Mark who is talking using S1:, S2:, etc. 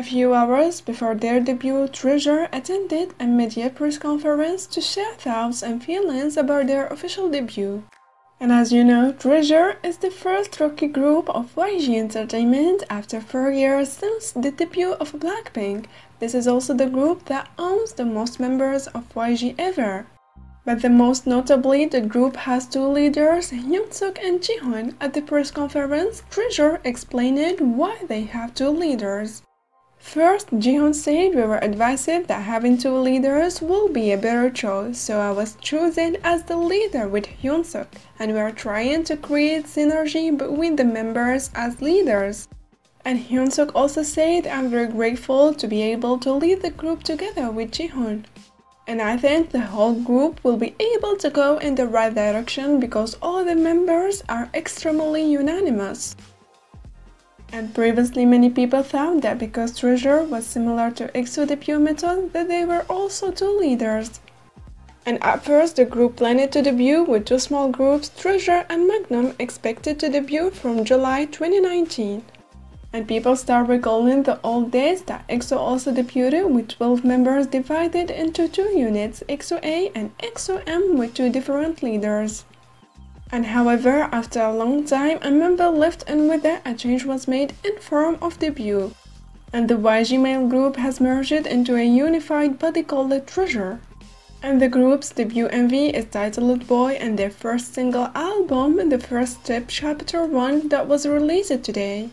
S1: A few hours before their debut, Treasure attended a media press conference to share thoughts and feelings about their official debut. And as you know, Treasure is the first rookie group of YG Entertainment after four years since the debut of Blackpink. This is also the group that owns the most members of YG ever. But the most notably, the group has two leaders, Hyunsuk and Jihoon. At the press conference, Treasure explained why they have two leaders. First, Jihoon said we were advised that having two leaders will be a better choice, so I was chosen as the leader with Hyunsuk, and we are trying to create synergy between the members as leaders. And Hyunsuk also said I'm very grateful to be able to lead the group together with Jihoon. And I think the whole group will be able to go in the right direction because all the members are extremely unanimous. And previously many people thought that because Treasure was similar to EXO debut method that they were also two leaders. And at first the group planned to debut with two small groups, Treasure and Magnum expected to debut from July 2019. And people start recalling the old days that EXO also debuted with 12 members divided into two units, EXO K and EXO M with two different leaders. And however, after a long time, a member left and with that a change was made in form of debut. And the YG male group has merged into a unified body called The Treasure. And the group's debut MV is titled Boy and their first single album, the first step chapter 1 that was released today.